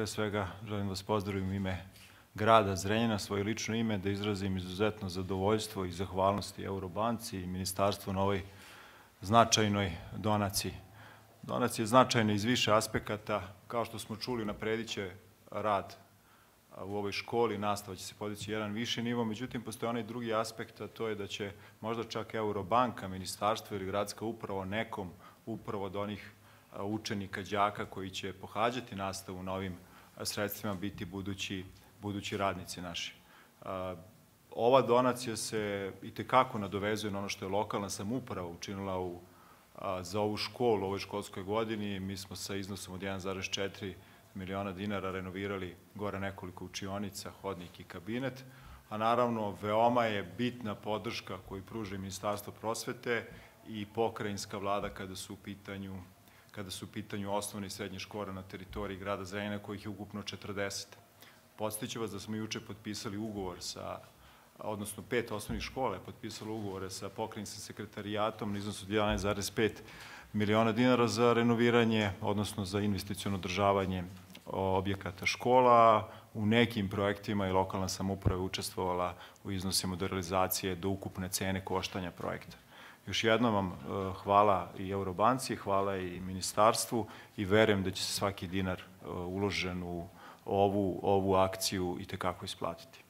Pre svega želim vas pozdravim ime grada Zrenjina, svoje lično ime, da izrazim izuzetno zadovoljstvo i zahvalnosti Eurobanci i ministarstvu na ovoj značajnoj donaciji. Donacija je značajna iz više aspekata, kao što smo čuli, naprediće rad u ovoj školi, nastava će se podići jedan viši nivo, međutim, postoje onaj drugi aspekt, a to je da će možda čak Eurobanka, ministarstvo ili gradska uprava nekom upravo od onih učenika, đaka koji će pohađati nastavu na ovim sredstvima biti budući, budući radnici naši. Ova donacija se i tekako nadovezuje na ono što je lokalna samuprava učinila u, za ovu školu ovoj školskoj godini. Mi smo sa iznosom od 1,4 miliona dinara renovirali gore nekoliko učionica, hodnik i kabinet, a naravno veoma je bitna podrška koju pruža Ministarstvo prosvete i pokrajinska vlada kada su u pitanju kada su u pitanju osnovne i srednje škole na teritoriji grada Zrenjina, kojih je ukupno 40. Postiću vas da smo juče potpisali ugovor sa, odnosno pet osnovnih škola je potpisalo ugovore sa pokrajinskim sekretarijatom na iznosu 11,5 miliona dinara za renoviranje, odnosno za investicijono održavanje objekata škola. U nekim projektima i lokalna samuprava učestvovala u iznosima do realizacije do ukupne cene koštanja projekta. Još jednom vam e, hvala i Eurobanci, hvala i ministarstvu i verujem da će se svaki dinar e, uložen u ovu, ovu akciju i tekako isplatiti.